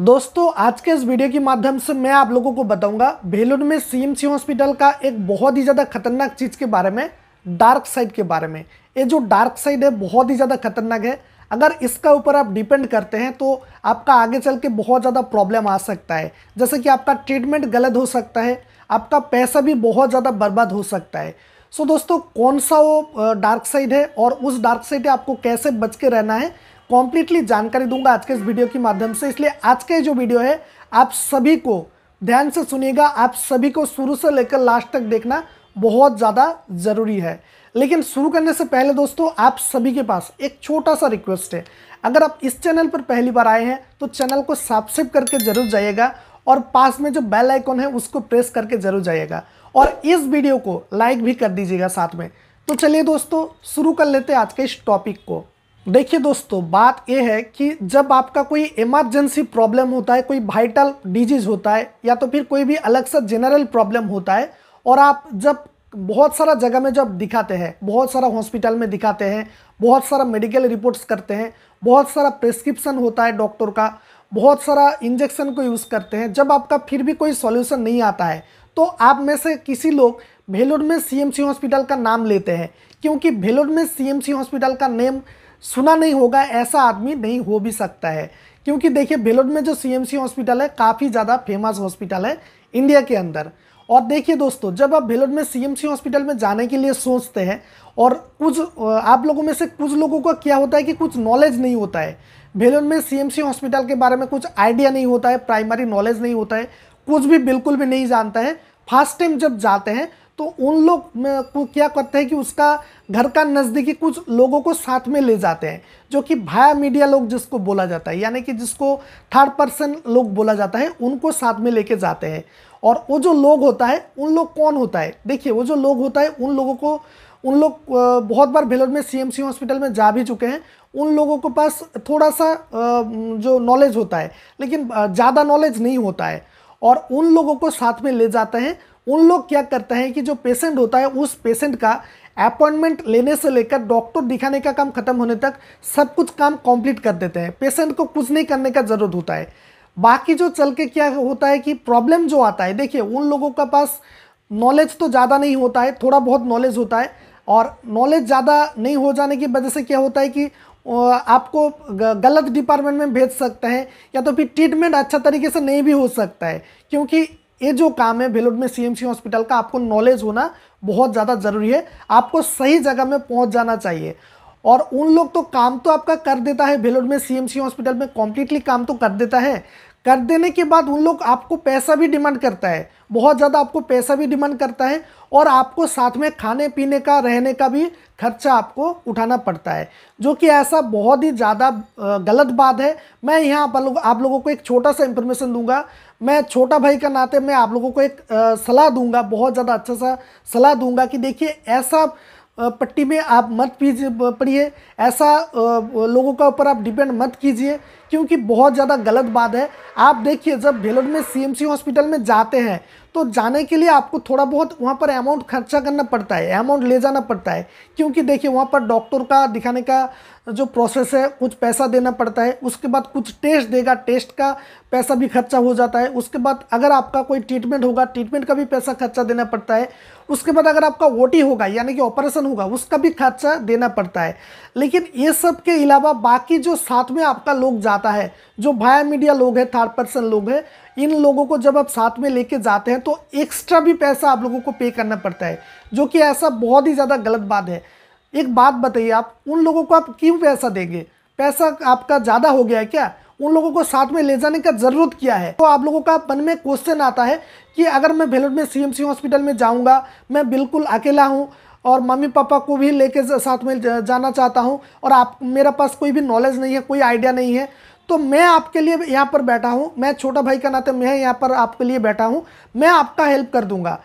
दोस्तों, आज के इस वीडियो के माध्यम से मैं आप लोगों को बताऊँगा, भेलूर में सीएमसी हॉस्पिटल का एक बहुत ही ज़्यादा खतरनाक चीज़ के बारे में डार्क साइड के बारे में। ये जो डार्क साइड है, बहुत ही ज़्यादा खतरनाक है। अगर इसका ऊपर आप डिपेंड करते हैं तो आपका आगे चल के बहुत ज़्यादा प्रॉब्लम आ सकता है। जैसे कि आपका ट्रीटमेंट गलत हो सकता है, आपका पैसा भी बहुत ज़्यादा बर्बाद हो सकता है। सो दोस्तों, कौन सा वो डार्क साइड है और उस डार्क साइड आपको कैसे बच के रहना है कॉम्प्लीटली जानकारी दूँगा आज के इस वीडियो के माध्यम से। इसलिए आज का जो वीडियो है, आप सभी को ध्यान से सुनिएगा। आप सभी को शुरू से लेकर लास्ट तक देखना बहुत ज़्यादा ज़रूरी है। लेकिन शुरू करने से पहले दोस्तों, आप सभी के पास एक छोटा सा रिक्वेस्ट है। अगर आप इस चैनल पर पहली बार आए हैं तो चैनल को सब्सक्राइब करके ज़रूर जाइएगा और पास में जो बेल आइकॉन है, उसको प्रेस करके ज़रूर जाइएगा। और इस वीडियो को लाइक भी कर दीजिएगा साथ में। तो चलिए दोस्तों, शुरू कर लेते हैं आज के इस टॉपिक को। देखिए दोस्तों, बात यह है कि जब आपका कोई इमरजेंसी प्रॉब्लम होता है, कोई वाइटल डिज़ीज़ होता है, या तो फिर कोई भी अलग सा जनरल प्रॉब्लम होता है, और आप जब बहुत सारा जगह में जब दिखाते हैं, बहुत सारा हॉस्पिटल में दिखाते हैं, बहुत सारा मेडिकल रिपोर्ट्स करते हैं, बहुत सारा प्रिस्क्रिप्शन होता है डॉक्टर का, बहुत सारा इंजेक्शन को यूज़ करते हैं, जब आपका फिर भी कोई सॉल्यूशन नहीं आता है तो आप में से किसी लोग भेलोर में सीएमसी हॉस्पिटल का नाम लेते हैं, क्योंकि भेलोर में सीएमसी हॉस्पिटल का नेम सुना नहीं होगा, ऐसा आदमी नहीं हो भी सकता है। क्योंकि देखिए बेलोड में जो सीएमसी हॉस्पिटल है, काफ़ी ज़्यादा फ़ेमस हॉस्पिटल है इंडिया के अंदर। और देखिए दोस्तों, जब आप भेलोड में सीएमसी हॉस्पिटल में जाने के लिए सोचते हैं, और कुछ, आप लोगों में से कुछ लोगों का क्या होता है कि कुछ नॉलेज नहीं होता है। भेलोड में सीएमसी हॉस्पिटल के बारे में कुछ आइडिया नहीं होता है प्राइमरी नॉलेज नहीं होता है, कुछ भी बिल्कुल भी नहीं जानता है। फ़र्स्ट टाइम जब जाते हैं तो उन लोग क्या करते हैं कि उसका घर का नज़दीकी कुछ लोगों को साथ में ले जाते हैं, जो कि भाया मीडिया लोग जिसको बोला जाता है, यानी कि जिसको थर्ड पर्सन लोग बोला जाता है, उनको साथ में लेके जाते हैं। और वो जो लोग होता है, उन लोग कौन होता है? देखिए, वो जो लोग होता है, उन लोगों को, उन लोग बहुत बार भेलोर में सीएमसी हॉस्पिटल में जा भी चुके हैं। उन लोगों के पास थोड़ा सा जो नॉलेज होता है, लेकिन ज़्यादा नॉलेज नहीं होता है। और उन लोगों को साथ में ले जाते हैं उन लोग क्या करते हैं कि जो पेशेंट होता है, उस पेशेंट का अपॉइंटमेंट लेने से लेकर डॉक्टर दिखाने का काम खत्म होने तक सब कुछ काम कंप्लीट कर देते हैं। पेशेंट को कुछ नहीं करने का ज़रूरत होता है। बाकी जो चल के क्या होता है कि प्रॉब्लम जो आता है, देखिए, उन लोगों का पास नॉलेज तो ज़्यादा नहीं होता है, थोड़ा बहुत नॉलेज होता है और नॉलेज ज़्यादा नहीं हो जाने की वजह से क्या होता है कि आपको गलत डिपार्टमेंट में भेज सकते हैं या तो फिर ट्रीटमेंट अच्छा तरीके से नहीं भी हो सकता है। क्योंकि ये जो काम है भेलोड में सीएमसी हॉस्पिटल का, आपको नॉलेज होना बहुत ज़्यादा ज़रूरी है। आपको सही जगह में पहुँच जाना चाहिए। और उन लोग तो काम तो आपका कर देता है भेलोड में सीएमसी हॉस्पिटल में कॉम्प्लीटली काम तो कर देता है। कर देने के बाद उन लोग आपको पैसा भी डिमांड करता है। बहुत ज़्यादा आपको पैसा भी डिमांड करता है और आपको साथ में खाने, पीने का, रहने का भी खर्चा आपको उठाना पड़ता है। जो कि ऐसा बहुत ही ज़्यादा गलत बात है। मैं यहाँ पर आप लोगों को एक छोटा सा इंफॉर्मेशन दूँगा। मैं छोटा भाई का नाते मैं आप लोगों को एक सलाह दूँगा, बहुत ज़्यादा अच्छा सा सलाह दूँगा कि देखिए ऐसा पट्टी में आप मत पीजिए पढ़िए ऐसा लोगों का ऊपर आप डिपेंड मत कीजिए। क्योंकि बहुत ज़्यादा गलत बात है। आप देखिए, जब भेलोर में सीएमसी हॉस्पिटल में जाते हैं तो जाने के लिए आपको थोड़ा बहुत वहाँ पर अमाउंट खर्चा करना पड़ता है अमाउंट ले जाना पड़ता है। क्योंकि देखिए, वहाँ पर डॉक्टर का दिखाने का जो प्रोसेस है, कुछ पैसा देना पड़ता है। उसके बाद कुछ टेस्ट देगा टेस्ट का पैसा भी खर्चा हो जाता है। उसके बाद अगर आपका कोई ट्रीटमेंट होगा ट्रीटमेंट का भी पैसा खर्चा देना पड़ता है। उसके बाद अगर आपका ओ होगा, यानी कि ऑपरेशन होगा, उसका भी खर्चा देना पड़ता है। लेकिन ये सब के अलावा बाकी जो साथ में आपका लोग जाता है। जो भाया मीडिया लोग हैं थर्ड पर्सन लोग हैं, इन लोगों को जब आप साथ में लेके जाते हैं तो एक्स्ट्रा भी पैसा आप लोगों को पे करना पड़ता है, जो कि ऐसा बहुत ही ज़्यादा गलत बात है। एक बात बताइए आप, उन लोगों को आप क्यों पैसा देंगे? पैसा आपका ज़्यादा हो गया है क्या? उन लोगों को साथ में ले जाने का ज़रूरत क्या है? तो आप लोगों का मन में क्वेश्चन आता है कि अगर मैं भेलोर में सीएमसी हॉस्पिटल में जाऊँगा, मैं बिल्कुल अकेला हूँ और मम्मी पापा को भी लेके साथ में जाना चाहता हूँ और आप, मेरा पास कोई भी नॉलेज नहीं है, कोई आइडिया नहीं है तो मैं आपके लिए यहाँ पर बैठा हूँ। मैं छोटा भाई का नाते मैं यहाँ पर आपके लिए बैठा हूँ। मैं आपका हेल्प कर दूँगा।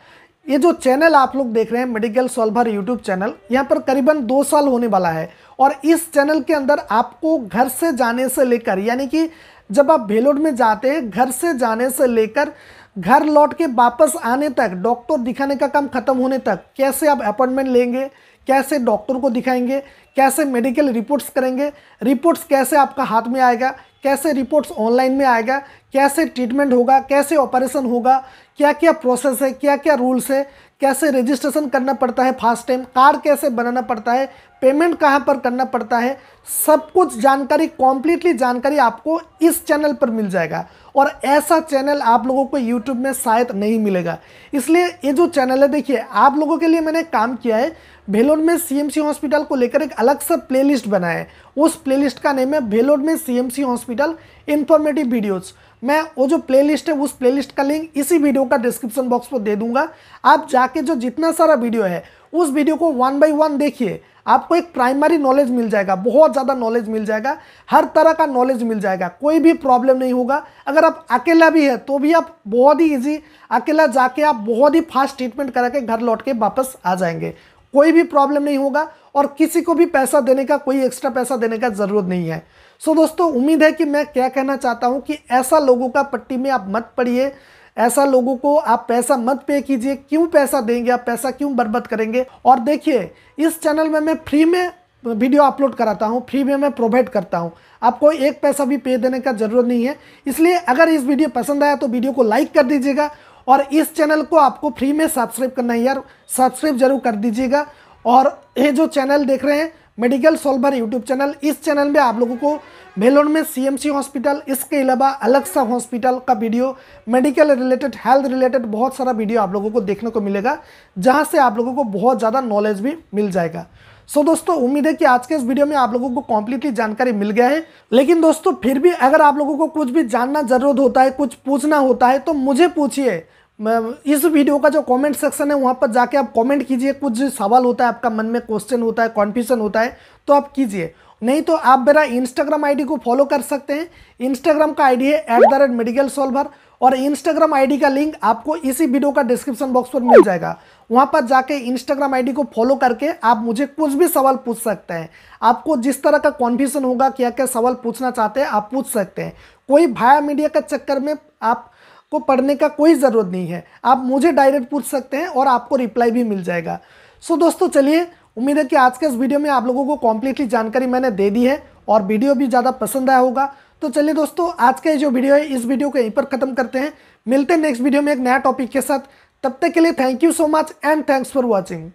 ये जो चैनल आप लोग देख रहे हैं मेडिकल सॉल्वर यूट्यूब चैनल यहाँ पर करीबन दो साल होने वाला है। और इस चैनल के अंदर आपको घर से जाने से लेकर, यानी कि जब आप भेलोड में जाते हैं, घर से जाने से लेकर घर लौट के वापस आने तक डॉक्टर दिखाने का काम खत्म होने तक, कैसे आप अपॉइंटमेंट लेंगे, कैसे डॉक्टर को दिखाएँगे, कैसे मेडिकल रिपोर्ट्स करेंगे रिपोर्ट्स कैसे आपका हाथ में आएगा कैसे रिपोर्ट्स ऑनलाइन में आएगा, कैसे ट्रीटमेंट होगा, कैसे ऑपरेशन होगा क्या क्या प्रोसेस है क्या क्या रूल्स है, कैसे रजिस्ट्रेशन करना पड़ता है फास्ट टाइम कार्ड कैसे बनाना पड़ता है पेमेंट कहाँ पर करना पड़ता है, सब कुछ जानकारी कॉम्प्लीटली जानकारी आपको इस चैनल पर मिल जाएगा। और ऐसा चैनल आप लोगों को यूट्यूब में शायद नहीं मिलेगा। इसलिए ये जो चैनल है, देखिए, आप लोगों के लिए मैंने काम किया है भेलोर में सीएमसी हॉस्पिटल को लेकर एक अलग सा प्लेलिस्ट बनाया है। उस प्लेलिस्ट का नेम है भेलोर में सीएमसी हॉस्पिटल इंफॉर्मेटिव वीडियोज़ मैं वो जो प्लेलिस्ट है, उस प्लेलिस्ट का लिंक इसी वीडियो का डिस्क्रिप्शन बॉक्स पर दे दूँगा। आप जाके जो जितना सारा वीडियो है, उस वीडियो को वन बाई वन देखिए। आपको एक प्राइमरी नॉलेज मिल जाएगा, बहुत ज़्यादा नॉलेज मिल जाएगा, हर तरह का नॉलेज मिल जाएगा, कोई भी प्रॉब्लम नहीं होगा। अगर आप अकेला भी है तो भी आप बहुत ही ईजी अकेला जाके आप बहुत ही फास्ट ट्रीटमेंट करा के घर लौट के वापस आ जाएँगे। कोई भी प्रॉब्लम नहीं होगा और किसी को भी पैसा देने का कोई एक्स्ट्रा पैसा देने का ज़रूरत नहीं है। सो so, दोस्तों उम्मीद है कि मैं क्या कहना चाहता हूँ कि ऐसा लोगों का पट्टी में आप मत पड़िए। ऐसा लोगों को आप पैसा मत पे कीजिए। क्यों पैसा देंगे? आप पैसा क्यों बर्बाद करेंगे? और देखिए इस चैनल में मैं फ्री में वीडियो अपलोड कराता हूँ फ्री में मैं प्रोवाइड करता हूँ। आपको एक पैसा भी पे देने का ज़रूरत नहीं है। इसलिए अगर इस वीडियो पसंद आया तो वीडियो को लाइक कर दीजिएगा और इस चैनल को आपको फ्री में सब्सक्राइब करना है यार। सब्सक्राइब ज़रूर कर दीजिएगा। और ये जो चैनल देख रहे हैं मेडिकल सॉल्वर यूट्यूब चैनल इस चैनल में आप लोगों को भेलोर में सीएमसी हॉस्पिटल इसके अलावा अलग सा हॉस्पिटल का video medical related health related बहुत सारा वीडियो आप लोगों को देखने को मिलेगा जहाँ से आप लोगों को बहुत ज़्यादा नॉलेज भी मिल जाएगा। सो so, दोस्तों उम्मीद है कि आज के इस वीडियो में आप लोगों को कॉम्प्लीटली जानकारी मिल गया है। लेकिन दोस्तों फिर भी अगर आप लोगों को कुछ भी जानना ज़रूरत होता है कुछ पूछना होता है तो मुझे पूछिए। इस वीडियो का जो कमेंट सेक्शन है, वहाँ पर जाके आप कमेंट कीजिए। कुछ सवाल होता है, आपका मन में क्वेश्चन होता है कॉन्फ्यूजन होता है तो आप कीजिए। नहीं तो आप मेरा इंस्टाग्राम आईडी को फॉलो कर सकते हैं। इंस्टाग्राम का आईडी है at the rate medical solver और इंस्टाग्राम आईडी का लिंक आपको इसी वीडियो का डिस्क्रिप्शन बॉक्स पर मिल जाएगा। वहाँ पर जाके इंस्टाग्राम आईडी को फॉलो करके आप मुझे कुछ भी सवाल पूछ सकते हैं। आपको जिस तरह का कॉन्फ्यूजन होगा क्या क्या सवाल पूछना चाहते हैं, आप पूछ सकते हैं। कोई भाया मीडिया के चक्कर में आप को पढ़ने का कोई ज़रूरत नहीं है। आप मुझे डायरेक्ट पूछ सकते हैं और आपको रिप्लाई भी मिल जाएगा। सो दोस्तों, चलिए, उम्मीद है कि आज के इस वीडियो में आप लोगों को कॉम्प्लीटली जानकारी मैंने दे दी है और वीडियो भी ज़्यादा पसंद आया होगा। तो चलिए, दोस्तों, आज का जो वीडियो है, इस वीडियो को यहीं पर ख़त्म करते हैं। मिलते हैं नेक्स्ट वीडियो में एक नया टॉपिक के साथ। तब तक के लिए thank you so much and thanks for watching